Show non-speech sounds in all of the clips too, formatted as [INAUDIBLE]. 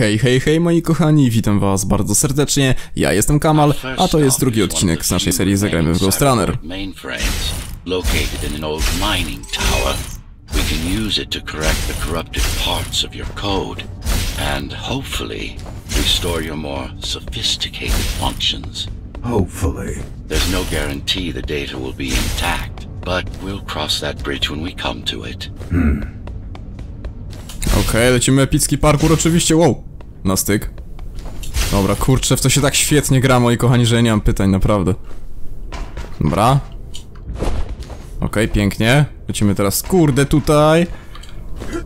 Hej, hej, hej moi kochani, witam was bardzo serdecznie, ja jestem Kamal, a to jest drugi odcinek z naszej serii Zagrajmy w Ghost Runner. We can use it to correct the corrupted parts of your code and hopefully restore your more sophisticated functions. Hopefully. There's no guarantee the data will be intact, but we'll cross that bridge when we come to it. Okej, lecimy epicki parkour oczywiście, wow, na styk. Dobra, kurczę, w to się tak świetnie gra, moi kochani, że ja nie mam pytań, naprawdę. Dobra. Okej, pięknie. Lecimy teraz, kurde, tutaj.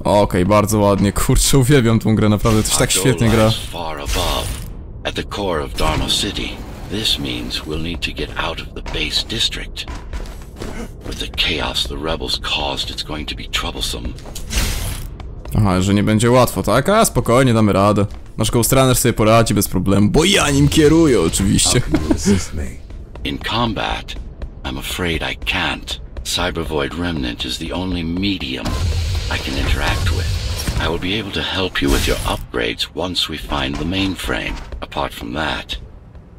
Okej, bardzo ładnie, kurczę, uwielbiam tą grę, naprawdę, to się tak świetnie gra. at the core of Dharma City. This means we'll need to get out of the base district. With the chaos the rebels caused, it's going to be troublesome. Aha, że nie będzie łatwo, tak? A, spokojnie, damy radę. Nasz Ghost Runner sobie poradzi bez problemu, bo ja nim kieruję oczywiście. [LAUGHS] In combat, I'm afraid I can't. Cybervoid Remnant is the only medium I can interact with. I will be able to help you with your upgrades once we find the mainframe. Apart from that,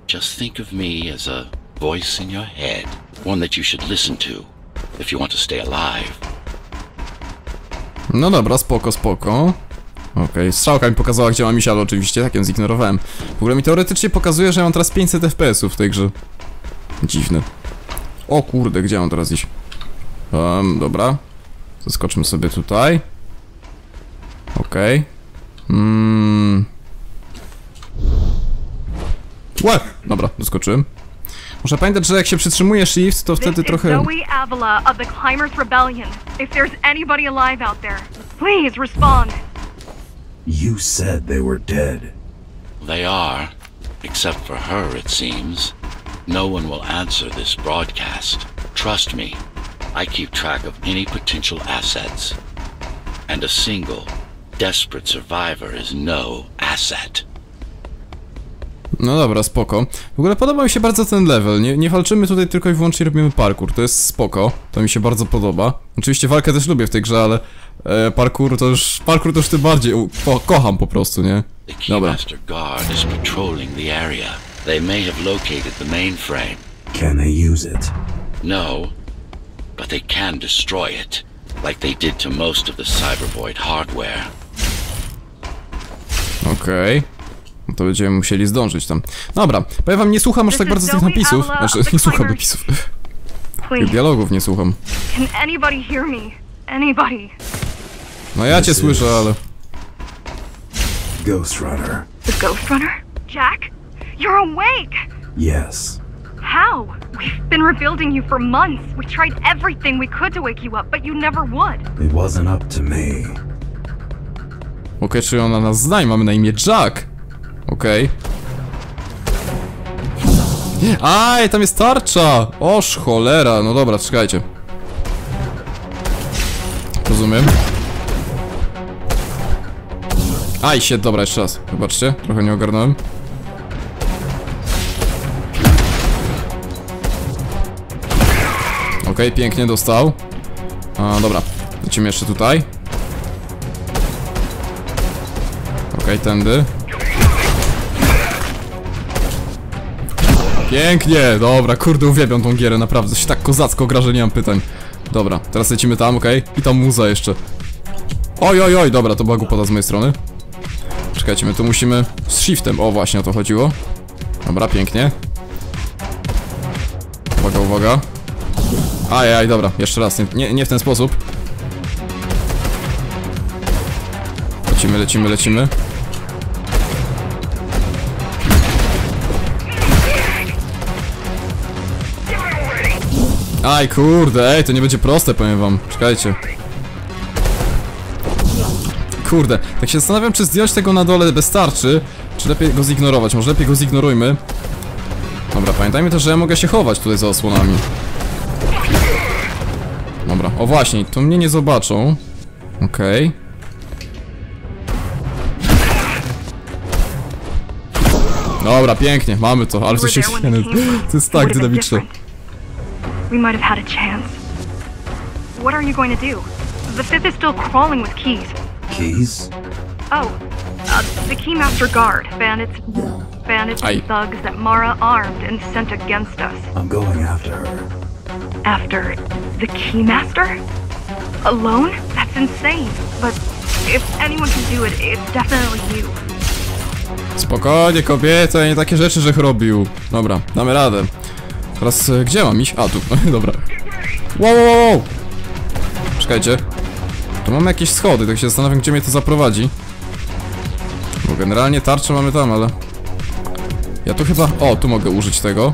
just think of me as a voice in your head, one that you should listen to if you want to stay alive. No dobra, spoko, spoko. Okej, strzałka mi pokazała, gdzie mam iść, ale oczywiście tak ją zignorowałem. W ogóle mi teoretycznie pokazuje, że ja mam teraz 500 FPS-ów w tej grze. Dziwne. O kurde, gdzie mam teraz iść? Um, dobra. Zaskoczmy sobie tutaj. Okej. Mm. Łe! Dobra, doskoczyłem. Muszę pamiętać, że jak się przytrzymuje shift, to wtedy trochę... Zoe Avila of the Climbers Rebellion. If there's anybody alive out there, please respond. You said they were dead. They are, except for her, it seems. No one will answer this broadcast. Trust me, I keep track of any potential assets. And a single, desperate survivor is no asset. No dobra, spoko. W ogóle podoba mi się bardzo ten level. Nie, nie walczymy tutaj tylko i wyłącznie robimy parkour. To jest spoko. To mi się bardzo podoba. Oczywiście walkę też lubię w tej grze, ale e, parkour to już. Parkour to już tym bardziej. U, ko, kocham po prostu, nie? The Dobra. Keymaster Guard is patrolling the area. They may have located the mainframe. Can they use it? No, but they can destroy it, like they did to most of the Cybervoid hardware. Okej. No to będziemy musieli zdążyć tam. Dobra, powiem wam, nie słucham aż tak bardzo tych napisów. Znaczy, nie słucham napisów. Dialogów nie słucham. can anybody hear me? Anybody? No ja cię This słyszę, ale. Ghost Runner. The Ghost Runner? Jack? You're awake! Yes. How? We've been rebuilding you for months. We tried everything we could to wake you up, but you never would. It wasn't up to me. Okej, czy ona nas zna i mamy na imię Jack. Okej. Aj, tam jest tarcza! Oż cholera, no dobra, czekajcie. Rozumiem. Aj, się, dobra, jeszcze raz. Zobaczcie, trochę nie ogarnąłem. Okej, pięknie, dostał. A, dobra, lecimy jeszcze tutaj. Okej, tędy. Pięknie, dobra, kurde, uwielbiam tą gierę, naprawdę, się tak kozacko gra, że nie mam pytań. Dobra, teraz lecimy tam, okej, i tam muza jeszcze. Oj, oj, oj, dobra, to była głupota z mojej strony. Czekajcie, my tu musimy z shiftem, o właśnie o to chodziło. Dobra, pięknie. Uwaga, uwaga. Ajaj, dobra, jeszcze raz, nie, nie, nie w ten sposób. Lecimy, lecimy, lecimy. Aj, kurde, ej, to nie będzie proste, powiem wam. Czekajcie. Kurde, tak się zastanawiam, czy zdjąć tego na dole bez tarczy, czy lepiej go zignorować. Może lepiej go zignorujmy. Dobra, pamiętajmy też, że ja mogę się chować tutaj za osłonami. Dobra, o właśnie, to mnie nie zobaczą. Okej. Dobra, pięknie, mamy to, ale to się... us. [LAUGHS] To jest tak dynamiczne. We might have had a chance. What are you going to do? The fifth is still crawling with keys. Keys? Oh, Uh, the Keymaster Guard, bandits, bandits Aye. and thugs that Mara armed and sent against us. I'm going after her. After the Keymaster? Alone? That's insane. But if anyone can do it, it's definitely you. Spokojnie, kobieta, nie takie rzeczy, żech robił. Dobra, damy radę. Teraz e, gdzie mam iść? A, tu, [LAUGHS] dobra. Wow, wow, wow. Czekajcie. Tu mamy jakieś schody, tak się zastanawiam, gdzie mnie to zaprowadzi. Bo generalnie tarczę mamy tam, ale... Ja tu chyba... O, tu mogę użyć tego.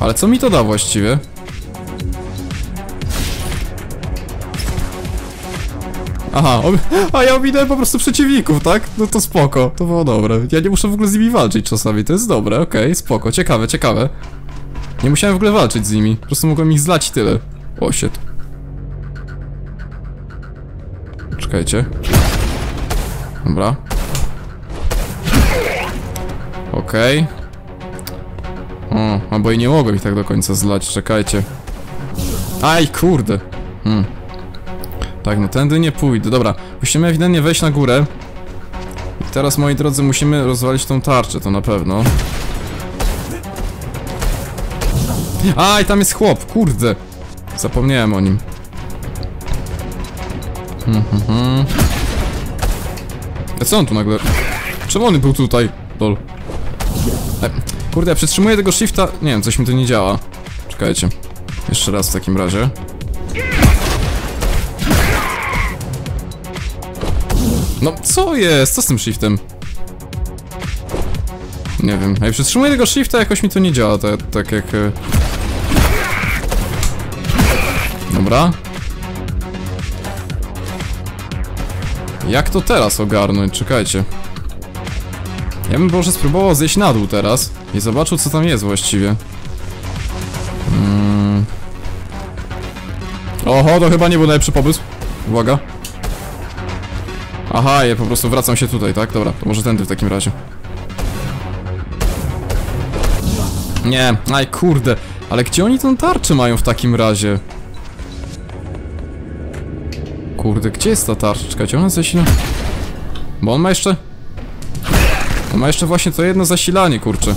Ale co mi to da właściwie? Aha, [LAUGHS] a ja ominąłem po prostu przeciwników, tak? No to spoko, to było dobre. Ja nie muszę w ogóle z nimi walczyć czasami, to jest dobre, okej, spoko, ciekawe, ciekawe. Nie musiałem w ogóle walczyć z nimi, po prostu mogłem ich zlać tyle. O, shit. Czekajcie. Dobra. Okej. O, albo i nie mogłem ich tak do końca zlać, czekajcie. Aj, kurde. Hmm. Tak, no tędy nie pójdę. Dobra, musimy ewidentnie wejść na górę. I teraz, moi drodzy, musimy rozwalić tą tarczę, to na pewno. Aj, tam jest chłop, kurde. Zapomniałem o nim. Hmm, hmm, hmm. A co on tu nagle... Czemu on był tutaj? Lol. E, kurde, ja przytrzymuję tego shifta... Nie wiem, coś mi tu nie działa. Czekajcie. Jeszcze raz w takim razie. No, co jest? Co z tym shiftem? Nie wiem. Jak przytrzymuję tego shifta, jakoś mi to nie działa, tak, tak jak... e, Dobra. Jak to teraz ogarnąć? Czekajcie. Ja bym może spróbował zejść na dół teraz i zobaczył, co tam jest właściwie. Mm. Oho, to chyba nie był najlepszy pomysł. Uwaga. Aha, ja po prostu wracam się tutaj, tak? Dobra, to może tędy w takim razie. Nie, aj kurde, ale gdzie oni tą tarczę mają w takim razie? Kurde, gdzie jest ta tarcza? Czekajcie, ona zasila... Bo on ma jeszcze... On ma jeszcze właśnie to jedno zasilanie, kurczę.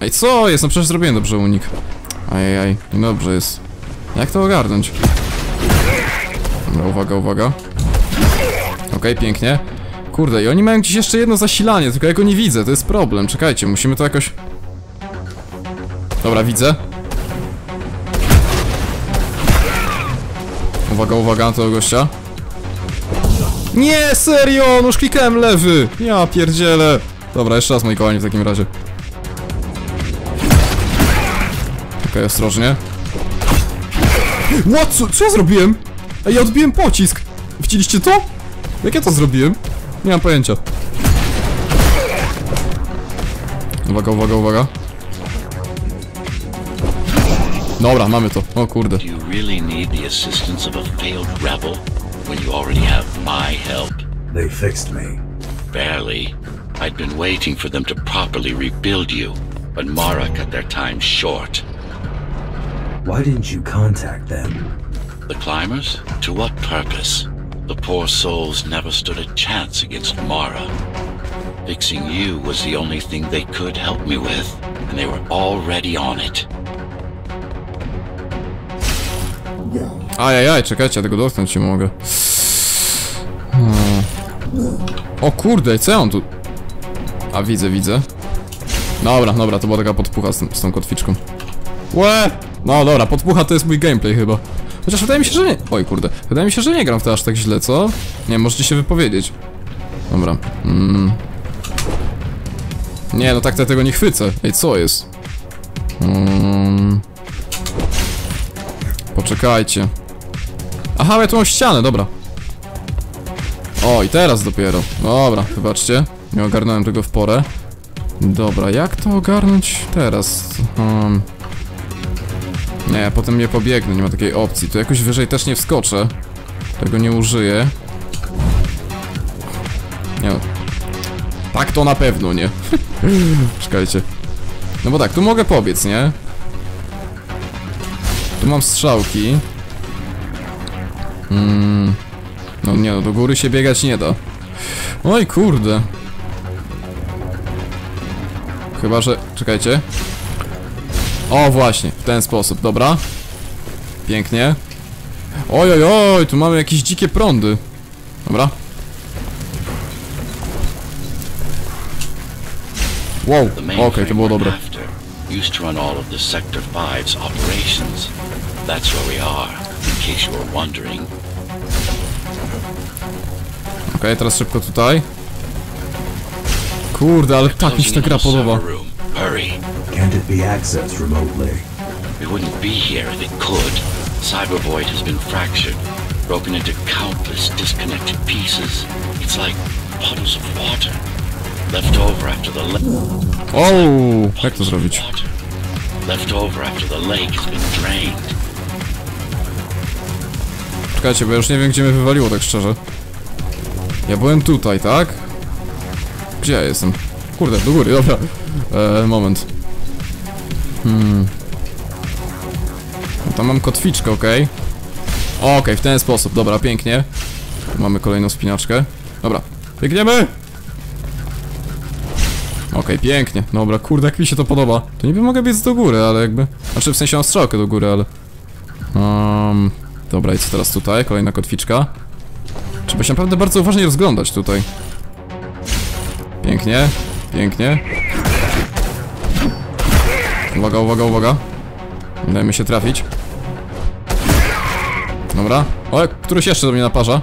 Ej, co jest? No przecież zrobiłem dobrze unik. Ajajaj, dobrze jest. Jak to ogarnąć? Dobra, uwaga, uwaga. Okej, pięknie. Kurde, i oni mają gdzieś jeszcze jedno zasilanie, tylko ja go nie widzę, to jest problem. Czekajcie, musimy to jakoś... Dobra, widzę. Uwaga, uwaga na tego gościa. Nie, serio, już klikałem lewy. Ja pierdzielę. Dobra, jeszcze raz moi kochani w takim razie. Okej, ostrożnie. What? Co, co ja zrobiłem? Ej, ja odbiłem pocisk. Widzieliście to? Jak ja to zrobiłem? Nie mam pojęcia. Uwaga, uwaga, uwaga. Dobra, mamy to. O kurde. When you already have my help? They fixed me. Barely. I'd been waiting for them to properly rebuild you, but Mara cut their time short. Why didn't you contact them? The climbers? To what purpose? The poor souls never stood a chance against Mara. Fixing you was the only thing they could help me with, and they were already on it. Ajajaj, czekajcie, ja tego dotknąć nie mogę. Hmm. O kurde, co on tu... A widzę, widzę. Dobra, dobra, to była taka podpucha z, z tą kotwiczką. Łe! No dobra, podpucha to jest mój gameplay chyba. Chociaż wydaje mi się, że nie... Oj kurde, wydaje mi się, że nie gram w to aż tak źle, co? Nie, możecie się wypowiedzieć. Dobra. Mm. Nie, no tak to ja tego nie chwycę. Ej, co jest? Mm. Poczekajcie. Aha, ja tu mam ścianę, dobra. O, i teraz dopiero. Dobra, wybaczcie. Nie ogarnąłem tego w porę. Dobra, jak to ogarnąć teraz? Hmm. Nie, potem nie pobiegnę, nie ma takiej opcji. Tu jakoś wyżej też nie wskoczę. Tego nie użyję. Nie no. Tak to na pewno nie. [LAUGHS] Czekajcie. No bo tak, tu mogę pobiec, nie? Tu mam strzałki. Mm. No nie no, do góry się biegać nie da. Oj kurde. Chyba, że... Czekajcie. O, właśnie, w ten sposób, dobra. Pięknie. Oj, oj, oj, tu mamy jakieś dzikie prądy. Dobra. Wow, okej, mainframe to było dobre. used to run all of the Sector 5's operations. That's where we are, in case you were wondering. Okej, teraz szybko tutaj. Kurde, ale tak mi się ta gra podoba. Can't it be accessed remotely? We wouldn't be here if it could. Cybervoid has been fractured, broken into countless disconnected pieces. It's like puddles of water. Left over after the lake. O, jak to zrobić? Left over after the lake has been drained. Czekajcie, bo ja już nie wiem, gdzie mnie wywaliło, tak szczerze. Ja byłem tutaj, tak? Gdzie ja jestem? Kurde, do góry, [LAUGHS] dobra. E, moment. Hmm. No Tam mam kotwiczkę, okej. Okay. Okej, w ten sposób, dobra, pięknie. Mamy kolejną spinaczkę. Dobra, biegniemy! Okej, pięknie. Dobra, kurde, jak mi się to podoba. To niby mogę biec do góry, ale jakby... Znaczy, w sensie mam strzałkę do góry, ale... Um, dobra, i co teraz tutaj? Kolejna kotwiczka. Trzeba się naprawdę bardzo uważnie rozglądać tutaj. Pięknie, pięknie. Uwaga, uwaga, uwaga. Nie dajmy się trafić. Dobra. O, któryś jeszcze do mnie naparza.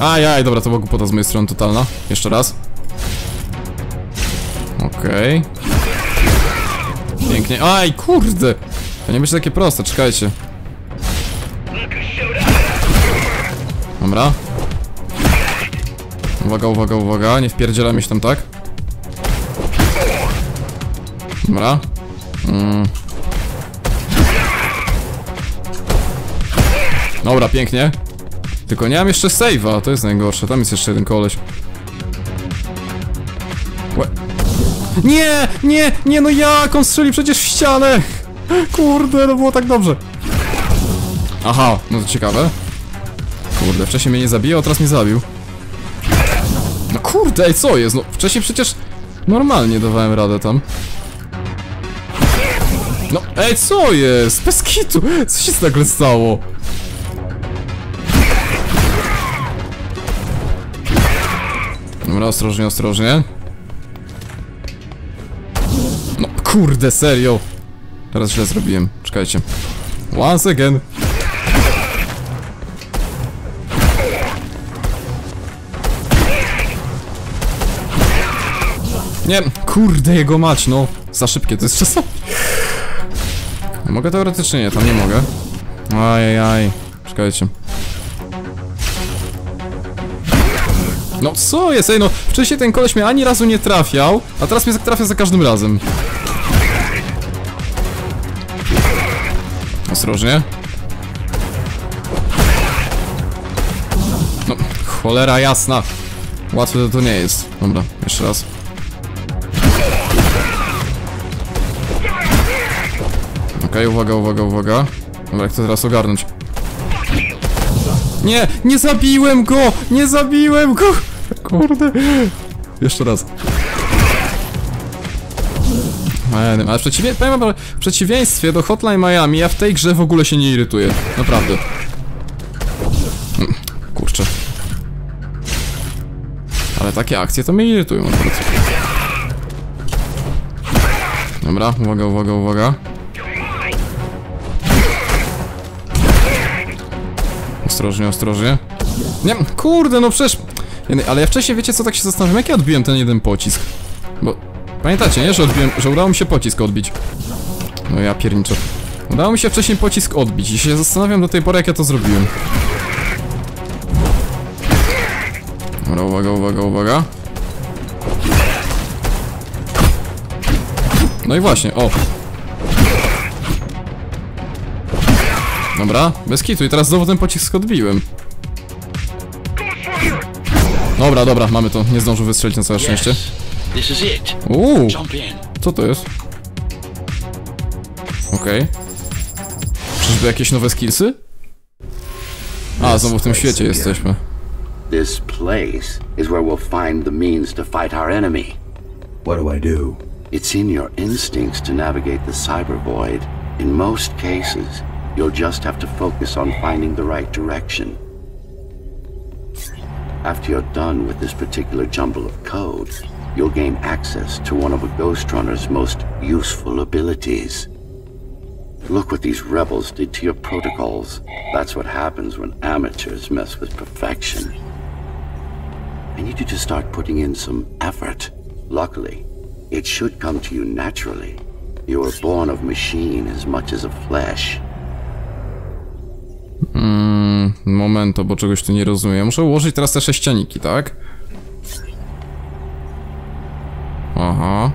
Ajaj, dobra, to była głupota z mojej strony totalna. Jeszcze raz. Okej. Pięknie. Aj, kurde! To nie będzie takie proste, czekajcie. Dobra. Uwaga, uwaga, uwaga, nie wpierdzielamy się tam tak. Dobra. Mm. Dobra, pięknie. Tylko nie mam jeszcze save'a, to jest najgorsze, tam jest jeszcze jeden koleś. Łe. Nie, nie, nie, no jak? On strzeli przecież w ścianę! Kurde, no było tak dobrze. Aha, no to ciekawe. Kurde, wcześniej mnie nie zabijał, teraz mnie zabił. No kurde, ej, co jest? No wcześniej przecież normalnie dawałem radę tam. No, ej, co jest? Bez kitu! Co się nagle stało? Dobra, ostrożnie, ostrożnie. No, kurde, serio. Teraz źle zrobiłem. Czekajcie. Once again. Nie, kurde jego mać, no. Za szybkie to jest czasami. Mogę teoretycznie nie, tam nie mogę. Ajajaj. Czekajcie. No co jest, ej no, wcześniej ten koleś mnie ani razu nie trafiał, a teraz mnie trafia za każdym razem. Ostrożnie. No, cholera jasna. Łatwe to, to nie jest. Dobra, jeszcze raz. Okej, uwaga, uwaga, uwaga. Dobra, jak teraz ogarnąć? Nie, nie zabiłem go! Nie zabiłem go! Kurde. Jeszcze raz. Ale, ale w, przeciwie, w przeciwieństwie do Hotline Miami, ja w tej grze w ogóle się nie irytuję. Naprawdę. Mm, Kurczę. Ale takie akcje to mnie irytują naprawdę. Dobra, uwaga, uwaga, uwaga. Ostrożnie, ostrożnie. Nie, kurde, no przecież... Ale ja wcześniej, wiecie co, tak się zastanawiam, jak ja odbiłem ten jeden pocisk? Bo... Pamiętacie, nie? Że odbiłem, że udało mi się pocisk odbić. No ja pierniczę. Udało mi się wcześniej pocisk odbić i się zastanawiam do tej pory, jak ja to zrobiłem. Dobra, uwaga, uwaga, uwaga. No i właśnie, o. Dobra, bez kitu i teraz znowu ten pocisk odbiłem. Dobra, dobra, mamy to. Nie zdążył wystrzelić na całe szczęście. Yes, this is it. Uuu, Jump in. co to jest? Okej. Czyżby jakieś nowe skillsy? A, znowu w tym świecie jesteśmy. This place is where we'll find the means to fight our enemy. What do I do? It's in your instincts to navigate the cyber void. In most cases, you'll just have to focus on finding the right direction. After you're done with this particular jumble of code, you'll gain access to one of a Ghost Runner's most useful abilities. Look what these rebels did to your protocols. That's what happens when amateurs mess with perfection. I need you to start putting in some effort. Luckily, it should come to you naturally. You were born of machine as much as of flesh. Mm, momento, bo czegoś tu nie rozumiem. Muszę ułożyć teraz te sześcianiki, tak? Aha.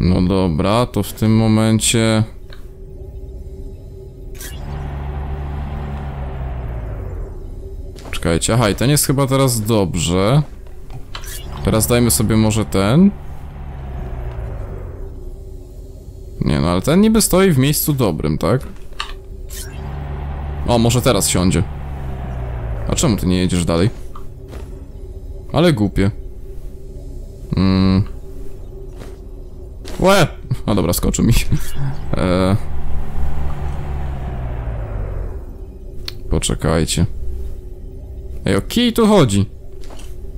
No dobra, to w tym momencie... Czekajcie, aha, i ten jest chyba teraz dobrze. Teraz dajmy sobie może ten. Nie no, ale ten niby stoi w miejscu dobrym, tak? O, może teraz siądzie. A czemu ty nie jedziesz dalej? Ale głupie. Mm. Łe! A dobra, skoczył mi. Eee. Poczekajcie. Ej, o kij tu chodzi?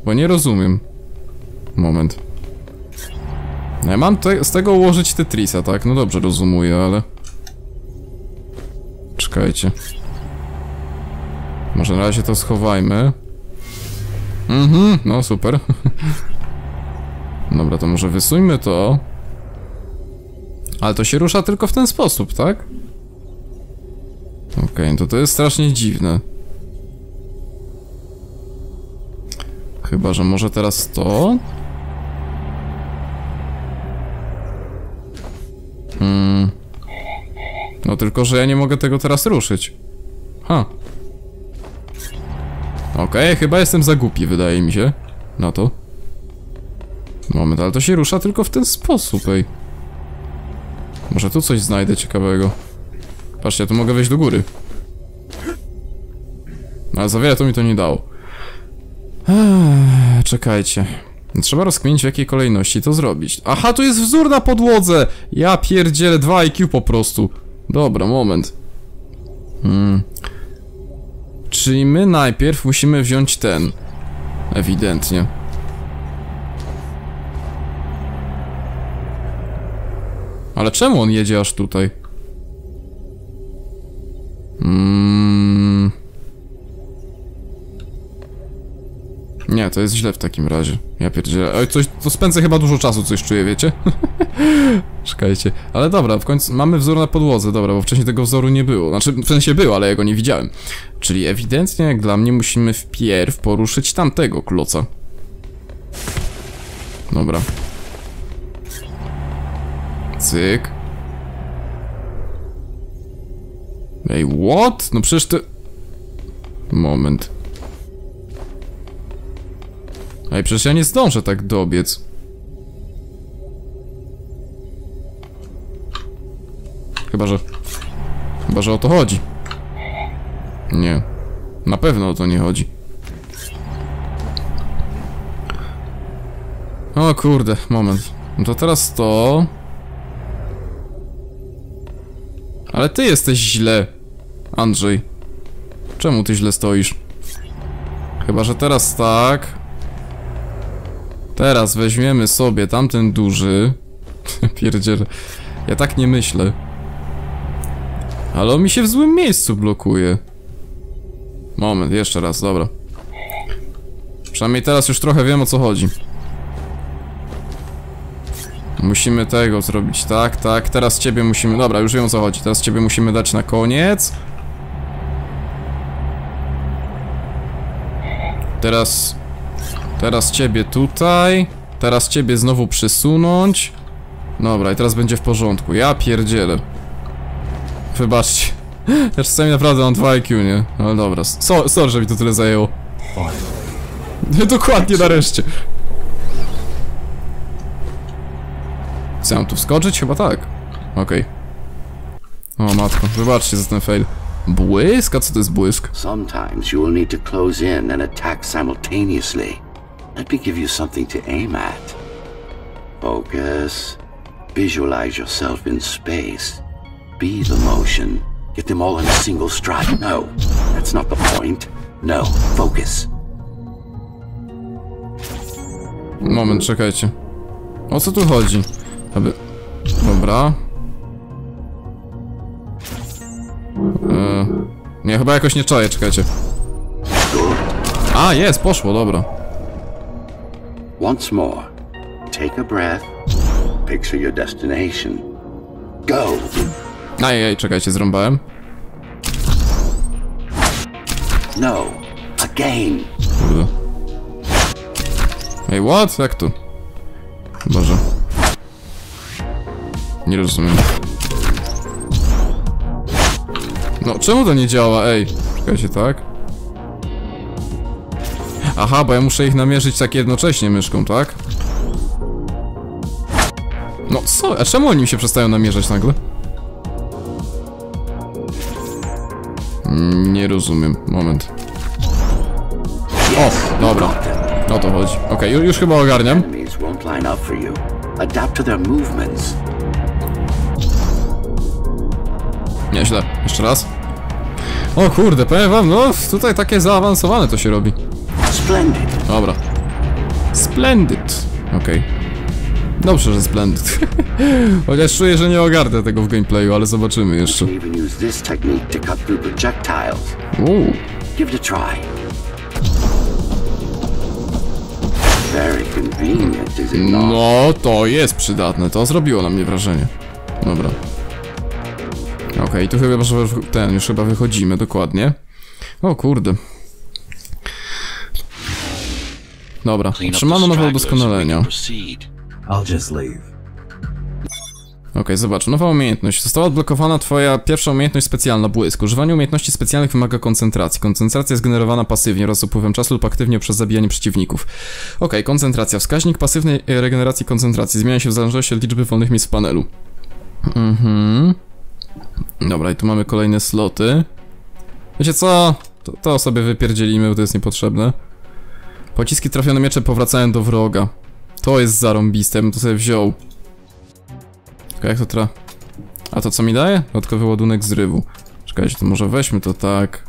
Bo nie rozumiem. Moment. No ja mam te, z tego ułożyć Tetrisa, tak? No dobrze, rozumuję, ale... Czekajcie. Może na razie to schowajmy. Mhm, no super. Dobra, to może wysuńmy to. Ale to się rusza tylko w ten sposób, tak? Okej, okay, to to jest strasznie dziwne. Chyba, że może teraz to? Hmm. No tylko, że ja nie mogę tego teraz ruszyć. Ha. Okej, okay, chyba jestem za głupi, wydaje mi się. Na to. Moment, ale to się rusza tylko w ten sposób, ej. Może tu coś znajdę ciekawego. Patrzcie, ja tu mogę wejść do góry. Ale za wiele to mi to nie dało. Eee, czekajcie. Trzeba rozkminić w jakiej kolejności to zrobić. Aha, tu jest wzór na podłodze! Ja pierdzielę 2 IQ po prostu. Dobra, moment. Hmm. Czyli my najpierw musimy wziąć ten. Ewidentnie. Ale czemu on jedzie aż tutaj? Mm. Nie, to jest źle w takim razie. Ja pierdzielę. Oj, coś, to spędzę chyba dużo czasu, coś czuję, wiecie? [LAUGHS] Czekajcie. Ale dobra, w końcu mamy wzór na podłodze, dobra, bo wcześniej tego wzoru nie było. Znaczy, w sensie był, ale ja go nie widziałem. Czyli ewidentnie, jak dla mnie, musimy wpierw poruszyć tamtego kloca. Dobra. Cyk. Ej, what? No przecież to... Moment. Ej, przecież ja nie zdążę tak dobiec. Chyba, że... Chyba, że o to chodzi. Nie. Na pewno o to nie chodzi. O kurde, moment. No to teraz to... Ale ty jesteś źle, Andrzej. Czemu ty źle stoisz? Chyba, że teraz tak. Teraz weźmiemy sobie tamten duży. [LAUGHS] Pierdziel. Ja tak nie myślę. Ale on mi się w złym miejscu blokuje. Moment, jeszcze raz, dobra. Przynajmniej teraz już trochę wiem o co chodzi. Musimy tego zrobić, tak, tak. Teraz ciebie musimy... Dobra, już wiem o co chodzi. Teraz ciebie musimy dać na koniec. Teraz... Teraz ciebie tutaj. Teraz ciebie znowu przysunąć. Dobra, i teraz będzie w porządku. Ja pierdzielę. Wybaczcie. [LAUGHS] Ja czasami naprawdę mam 2 IQ, nie? Ale dobra. So, sorry, że mi to tyle zajęło. [LAUGHS] Dokładnie, nareszcie. Chcę tu wskoczyć? Chyba tak. Okej. Okay. O matko, wybaczcie za ten fail. Błysk? A co to jest błysk? Sometimes you will need to close in and attack simultaneously. Let me give you something to aim at. Focus. Visualize yourself in space. Be the motion. Get them all in a single stride. No, that's not the point. No, focus. Moment, czekajcie. O co tu chodzi? Aby... Dobra. E... Nie, chyba jakoś nie czaję, czekajcie. A, jest, poszło, dobra. Once more. Take a breath. Picture your destination. Go. Ajej, czekajcie, zrąbałem. No. Again. Kurde. Ej, what? Jak tu? Boże. Nie rozumiem. No, czemu to nie działa? Ej, czekajcie, tak? Aha, bo ja muszę ich namierzyć tak jednocześnie myszką, tak? No co? A czemu oni mi się przestają namierzać nagle? Mm, Nie rozumiem. Moment. O, dobra. O to chodzi. Okej, ju- już chyba ogarniam. Nieźle. Jeszcze raz. O kurde, powiem wam, no tutaj takie zaawansowane to się robi. Splendid. Dobra. Splendid. Okej. Dobrze, że splendid. [LAUGHS] Chociaż czuję, że nie ogarnę tego w gameplayu, ale zobaczymy jeszcze. Give it a try. No, to jest przydatne. To zrobiło na mnie wrażenie. Dobra. Okej, tu chyba, że ten, już chyba wychodzimy, dokładnie. O kurde. Dobra, and we udoskonalenia. Okej, zobacz, nowa umiejętność. Została odblokowana twoja pierwsza umiejętność specjalna, błysk. Używanie umiejętności specjalnych wymaga koncentracji. Koncentracja jest generowana pasywnie oraz z upływem czasu lub aktywnie przez zabijanie przeciwników. Okej, koncentracja. Wskaźnik pasywnej e, regeneracji koncentracji zmienia się w zależności od liczby wolnych miejsc w panelu. Mhm. Dobra, i tu mamy kolejne sloty. Wiecie co? To, to sobie wypierdzielimy, bo to jest niepotrzebne. Pociski trafione miecze powracają do wroga. To jest zarąbiste, ja bym to sobie wziął. Tylko jak to tra... A to co mi daje? Dodatkowy ładunek zrywu. Czekajcie, to może weźmy to tak.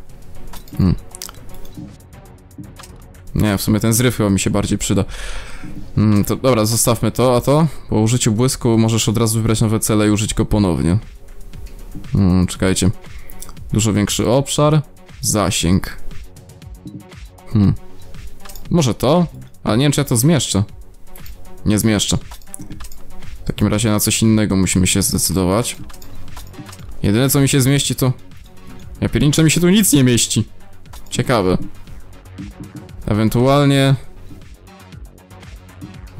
Hmm. Nie, w sumie ten zryw chyba mi się bardziej przyda. Hmm, to dobra, zostawmy to, a to? Po użyciu błysku możesz od razu wybrać nowe cele i użyć go ponownie. Hmm, czekajcie. Dużo większy obszar. Zasięg. Hmm. Może to? Ale nie wiem, czy ja to zmieszczę. Nie zmieszczę. W takim razie na coś innego musimy się zdecydować. Jedyne co mi się zmieści to... Ja pierniczę mi się tu nic nie mieści. Ciekawe. Ewentualnie...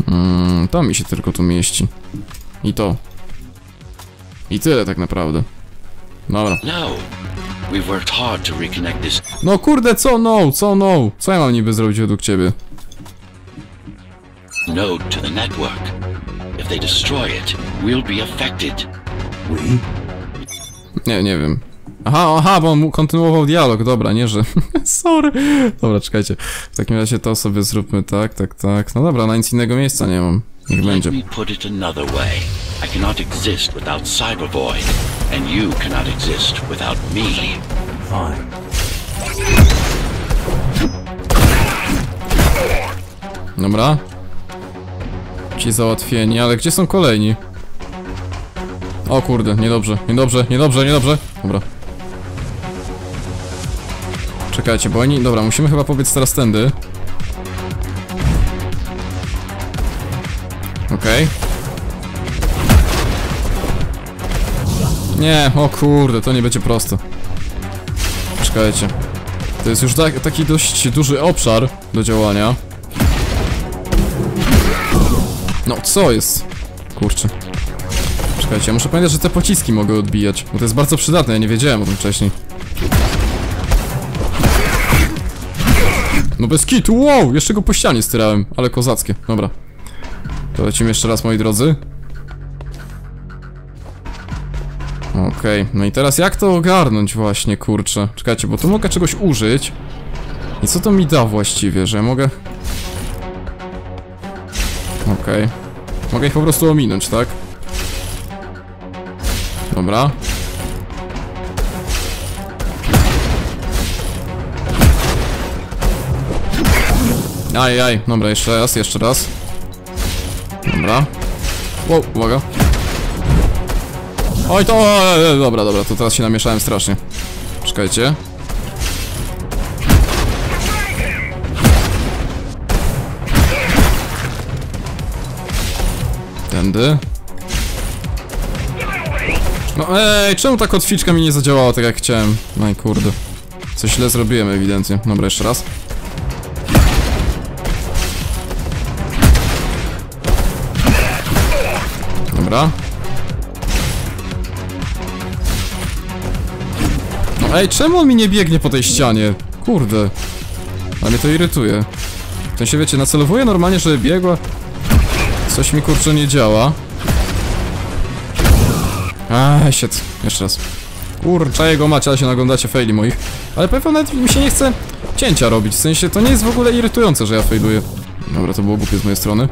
Mm, to mi się tylko tu mieści. I to. I tyle tak naprawdę. Dobra. No. We've worked hard to reconnect this No kurde, co no? Co no? Co ja mam niby zrobić według ciebie? node to the network. If they destroy it, we'll be affected. We? Nie, nie wiem. Aha, aha, bo on kontynuował dialog, dobra, nie, że... [LAUGHS] Sorry. Dobra, czekajcie. W takim razie to sobie zróbmy tak, tak, tak. No dobra, na nic innego miejsca nie mam. Niech Let będzie. I cannot exist without Cybervoid, and you cannot exist without me. Fine. Dobra. Ci załatwieni, ale gdzie są kolejni? O kurde, niedobrze, niedobrze, niedobrze, niedobrze. Dobra. Czekajcie, bo oni... Dobra, musimy chyba pobiec teraz tędy. Okej. Nie, o kurde, to nie będzie proste. Czekajcie. To jest już tak, taki dość duży obszar do działania. No, co jest? Kurczę. Czekajcie, ja muszę pamiętać, że te pociski mogę odbijać, bo to jest bardzo przydatne, ja nie wiedziałem o tym wcześniej. No bez kitu, wow! Jeszcze go po ścianie styrałem, ale kozackie, dobra. To lecimy jeszcze raz, moi drodzy. Okej, no i teraz jak to ogarnąć właśnie, kurczę? Czekajcie, bo tu mogę czegoś użyć. I co to mi da właściwie, że ja mogę... Okej. Mogę ich po prostu ominąć, tak? Dobra. Aj, aj, dobra, jeszcze raz, jeszcze raz. Dobra. Wow, uwaga. Oj, to... e, Dobra, dobra, to teraz się namieszałem strasznie. Czekajcie. Tędy. No ej, czemu ta kotwiczka mi nie zadziałała tak jak chciałem? No i kurde. Coś źle zrobiłem ewidentnie. Dobra, jeszcze raz. Dobra. Ej, czemu on mi nie biegnie po tej ścianie? Kurde. A mnie to irytuje. W sensie, wiecie, nacelowuję normalnie, żeby biegła. Coś mi kurczę nie działa. Aaa, shit. Jeszcze raz. Kurczę, jego macie, ale się naglądacie faili moich. Ale pewnie nawet mi się nie chce cięcia robić. W sensie, to nie jest w ogóle irytujące, że ja failuję. Dobra, to było głupie z mojej strony.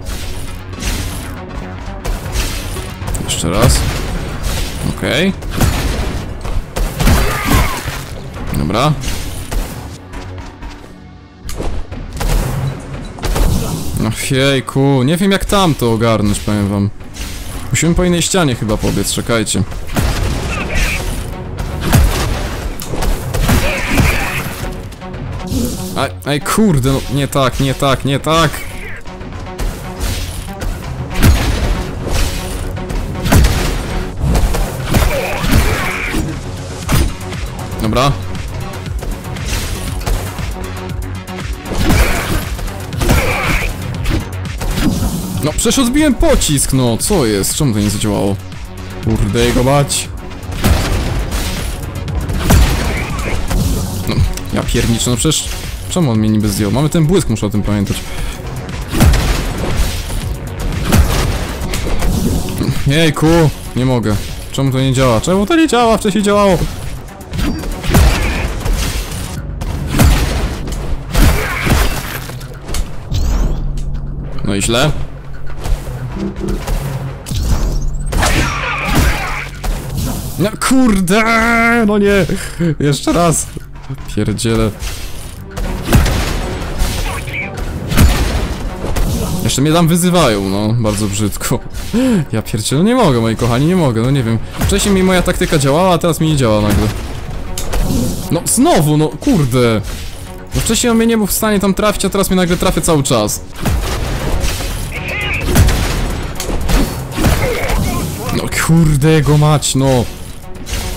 Jeszcze raz. Okej. Dobra. No jejku, nie wiem jak tam to ogarnąć, powiem wam. Musimy po innej ścianie chyba pobiec, czekajcie. Aj, aj kurde, no nie tak, nie tak, nie tak. Dobra. Przecież odbiłem pocisk, no co jest? Czemu to nie zadziałało? Kurde jego mać. No, ja pierniczę, no przecież... Czemu on mnie niby zdjął? Mamy ten błysk, muszę o tym pamiętać. Jejku, nie mogę. Czemu to nie działa? Czemu to nie działa? Wcześniej działało. No i źle. No kurde, no nie. Jeszcze raz. Pierdziele. Jeszcze mnie tam wyzywają, no, bardzo brzydko. Ja pierdzielę, nie mogę, moi kochani, nie mogę, no nie wiem. Wcześniej mi moja taktyka działała, a teraz mi nie działa nagle. No, znowu, no, kurde. No wcześniej on mnie nie był w stanie tam trafić, a teraz mnie nagle trafia cały czas. Kurde jego mać, no.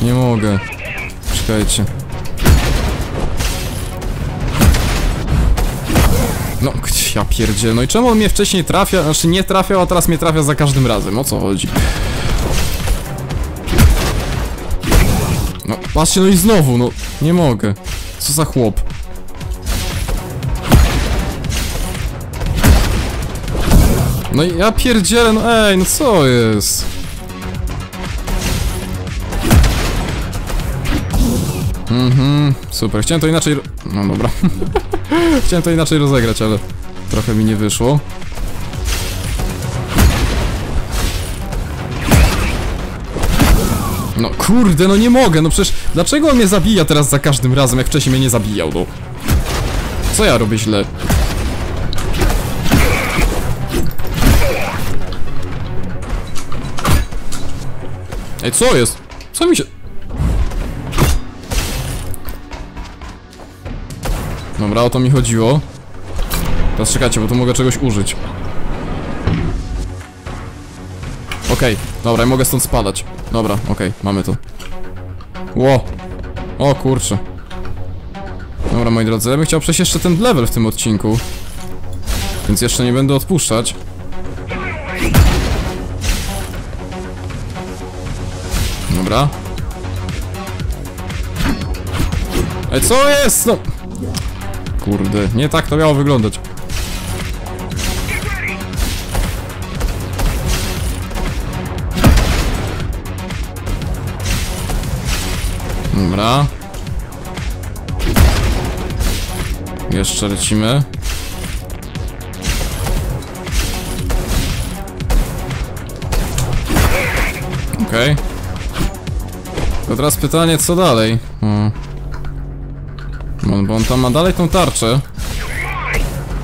Nie mogę. Czekajcie. No, ja pierdzielę. No i czemu on mnie wcześniej trafia, znaczy nie trafiał, a teraz mnie trafia za każdym razem? O co chodzi? No, patrzcie, no i znowu, no. Nie mogę. Co za chłop. No i ja pierdzielę, no ej, no co jest? Mhm, super. Chciałem to inaczej... No dobra. [LAUGHS] Chciałem to inaczej rozegrać, ale trochę mi nie wyszło. No kurde, no nie mogę, no przecież... Dlaczego on mnie zabija teraz za każdym razem, jak wcześniej mnie nie zabijał, no? Co ja robię źle? Ej, co jest? Co mi się... Dobra, o to mi chodziło. Teraz czekajcie, bo tu mogę czegoś użyć. Okej, dobra, ja mogę stąd spadać. Dobra, okej, mamy to. Ło! O kurczę. Dobra, moi drodzy, ja bym chciał przejść jeszcze ten level w tym odcinku. Więc jeszcze nie będę odpuszczać. Dobra. Ej, co jest? No. Kurde, nie tak to miało wyglądać. Dobra. Jeszcze lecimy. Okej. To teraz pytanie, co dalej? Hmm. Bo, bo on tam ma dalej tą tarczę.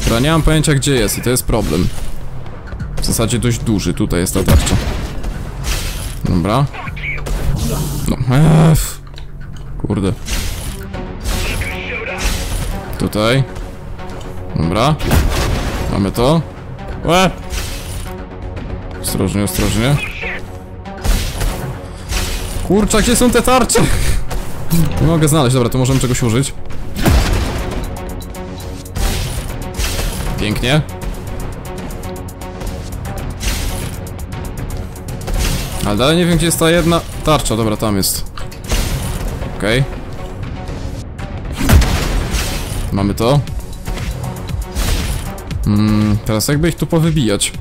Która nie mam pojęcia gdzie jest i to jest problem. W zasadzie dość duży, tutaj jest ta tarcza. Dobra. No, eff. Kurde. Tutaj. Dobra. Mamy to. Łe! Ostrożnie, ostrożnie. Kurczak, gdzie są te tarcze? [LAUGHS] Nie mogę znaleźć, dobra, to możemy czegoś użyć. Pięknie. Ale dalej nie wiem, gdzie jest ta jedna tarcza. Dobra, tam jest. Okej. Mamy to. Mm, teraz jakby ich tu powybijać.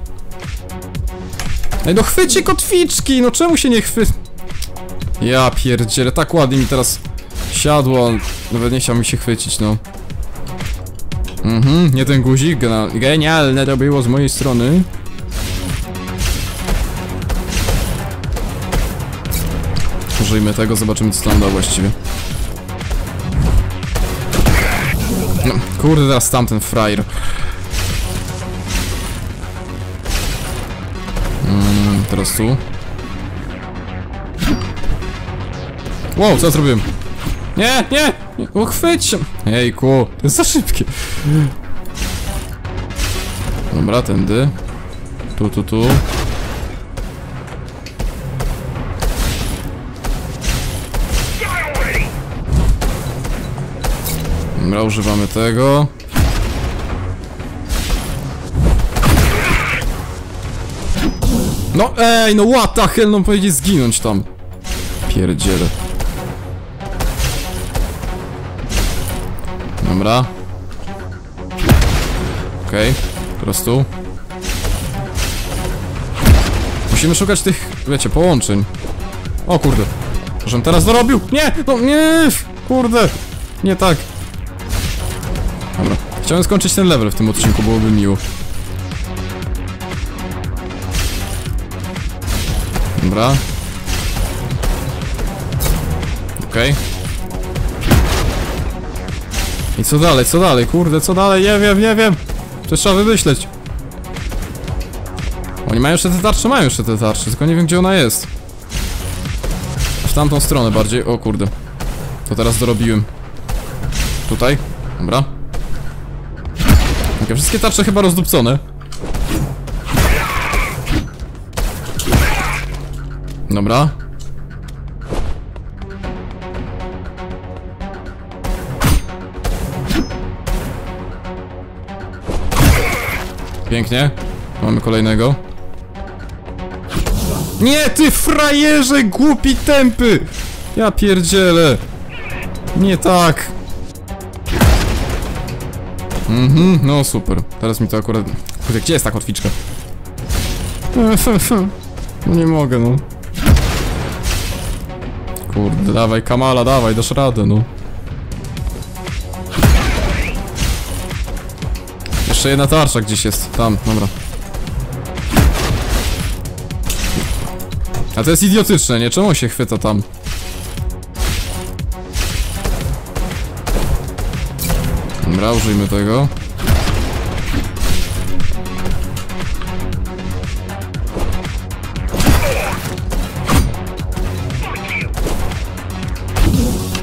Ej, no chwycie kotwiczki! No czemu się nie chwy... Ja pierdzielę, tak ładnie mi teraz siadło. Nawet nie chciał mi się chwycić, no. Mhm, nie ten guzik, genialne to było z mojej strony. Użyjmy tego, zobaczymy co tam da właściwie. No, kurde, teraz tamten frajer. Mm, teraz tu. Wow, co ja zrobiłem? Nie, nie! Się! Jejku, to jest za szybkie. Dobra, tędy. Tu, tu, tu. Dobra, używamy tego. No ej, no what the hell, no powiedzieć zginąć tam. Pierdziele. Dobra. Okej, teraz tu. Musimy szukać tych, wiecie, połączeń. O kurde. Żebym teraz dorobił? Nie! No nie! Kurde! Nie tak. Dobra. Chciałem skończyć ten level w tym odcinku, byłoby miło. Dobra. Okej. I co dalej, co dalej? Kurde, co dalej? Nie wiem, nie wiem. To trzeba wymyśleć. Oni mają jeszcze te tarcze? Mają jeszcze te tarcze, tylko nie wiem gdzie ona jest. W tamtą stronę bardziej. O kurde. To teraz dorobiłem. Tutaj? Dobra. Takie wszystkie tarcze chyba rozdupcone. Dobra. Pięknie. Mamy kolejnego. Nie, ty frajerze, głupi tępy! Ja pierdzielę. Nie tak. Mhm, no super. Teraz mi to akurat... Kurde, gdzie jest ta kotwiczka? [LAUGHS] No nie mogę, no. Kurde, dawaj Kamala, dawaj, dasz radę, no. Jeszcze jedna tarcza gdzieś jest, tam, dobra. A to jest idiotyczne, nie? Czemu się chwyta tam? Dobra, użyjmy tego.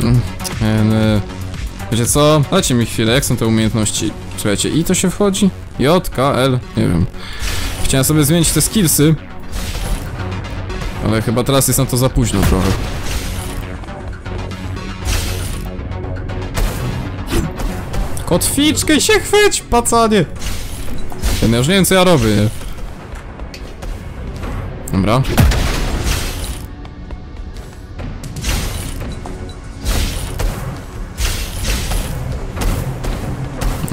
Mm, e, Wiecie co? Dajcie mi chwilę, jak są te umiejętności? Słuchajcie, i to się wchodzi? J, K, L, nie wiem. Chciałem sobie zmienić te skillsy. Ale chyba teraz jest na to za późno trochę. Kotwiczkę się chwyć, pacanie! Ja już nie wiem co ja robię, nie? Dobra.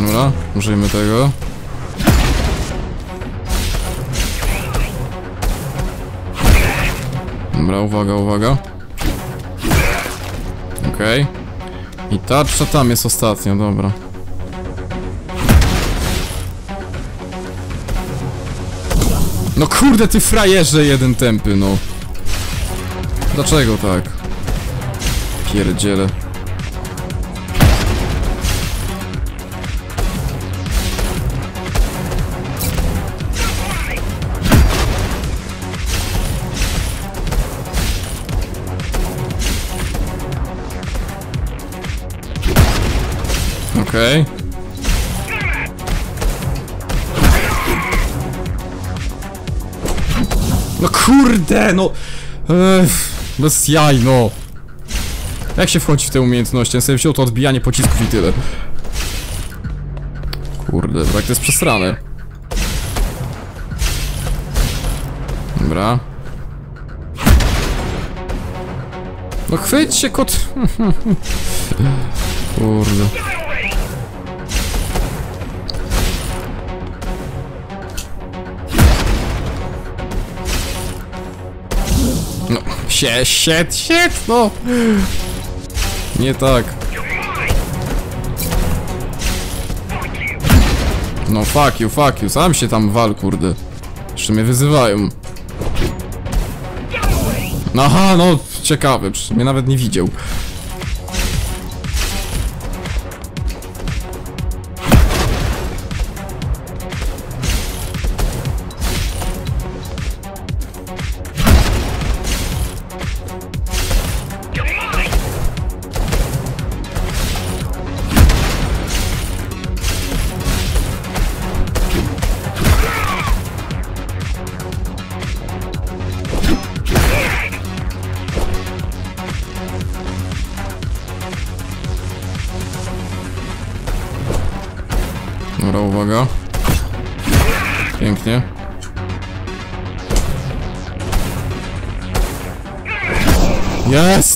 Dobra, użyjmy tego. Dobra, uwaga, uwaga. Okej. I tarcza tam jest ostatnia, dobra. No kurde, ty frajerze jeden tępy, no. Dlaczego tak? Pierdziele. Okej. No kurde, no! Ech, bez jaj, no! Jak się wchodzi w te umiejętności? Ja sobie wziął to odbijanie pocisków i tyle. Kurde, tak to jest przesrane. Dobra. No chwyć się kot... [LAUGHS] Kurde. Shit, shit, shit, no! Nie tak. No fuck you, fuck you, sam się tam wal, kurde. Jeszcze mnie wyzywają. Aha, no, przecież mnie nawet nie widział.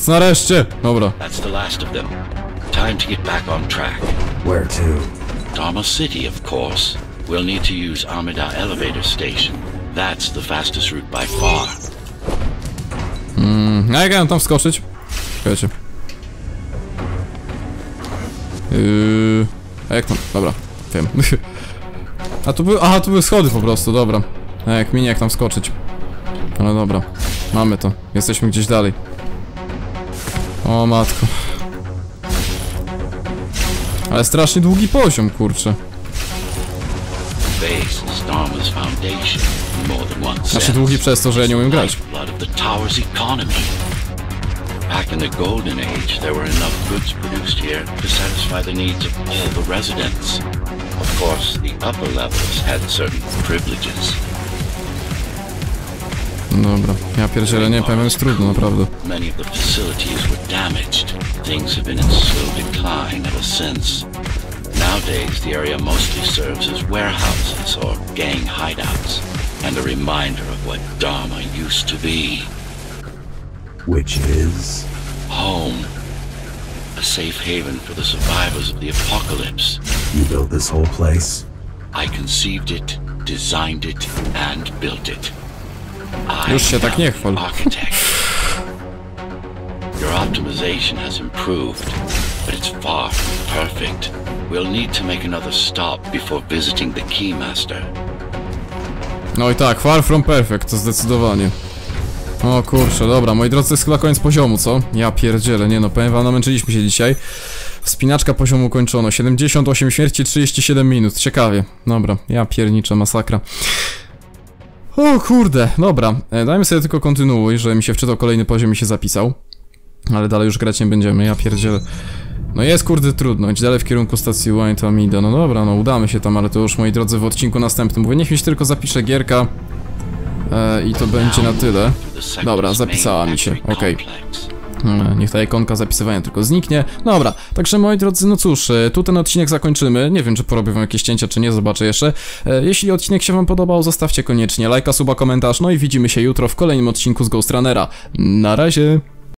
Nareszcie! Dobra. That's the last of them. Time to get back on track. Where to? Dharma City, of course. We'll need to use Amida Elevator Station. That's the fastest route by far. A jak ja mam tam wskoczyć? Czekajcie. Yy... A jak tam? Dobra, wiem. [LAUGHS] A tu były... Aha, tu były schody po prostu, dobra. A jak minie, jak tam skoczyć. Ale dobra, mamy to. Jesteśmy gdzieś dalej. O matko. Ale strasznie długi poziom, kurczę. Znaczy długi przez to, że ja nie umiem grać. Back in the Golden Age, there were enough goods produced here to satisfy the needs of all the residents. Of course, the upper levels had certain privileges. Dobra, ja pierdzielę, nie powiem, jest trudno, naprawdę. Many of the facilities were damaged. Things have been in slow decline ever since. Nowadays, the area mostly serves as warehouses or gang hideouts, and a reminder of what Dharma used to be. Which is? Home. A safe haven for the survivors of the apocalypse. You built this whole place? I conceived it, designed it, and built it. Już się tak nie chwal. Your optimization has improved, but it's far from perfect. We'll need to make another stop before visiting the Keymaster. No i tak, far from perfect, to zdecydowanie. O kurczę, dobra, moi drodzy, to jest chyba koniec poziomu, co? Ja pierdzielę, nie no, powiem wam, namęczyliśmy się dzisiaj. Wspinaczka poziomu kończono, 78 śmierci, 37 minut, ciekawie. Dobra, ja pierniczę, masakra. O kurde, dobra, e, dajmy sobie tylko kontynuuj, że mi się wczytał kolejny poziom i się zapisał. Ale dalej już grać nie będziemy, ja pierdzielę. No jest kurde trudno, idź dalej w kierunku stacji White Amida, no dobra, no udamy się tam, ale to już moi drodzy w odcinku następnym. Mówię, niech mi się tylko zapisze gierka e, i to będzie na tyle. Dobra, zapisała mi się, okej. complex. E, Niech ta ikonka zapisywania tylko zniknie. Dobra, także moi drodzy, no cóż, e, tu ten odcinek zakończymy. Nie wiem, czy porobię wam jakieś cięcia, czy nie, zobaczę jeszcze. E, Jeśli odcinek się wam podobał, zostawcie koniecznie lajka, suba, komentarz, no i widzimy się jutro w kolejnym odcinku z Ghost Runnera. Na razie!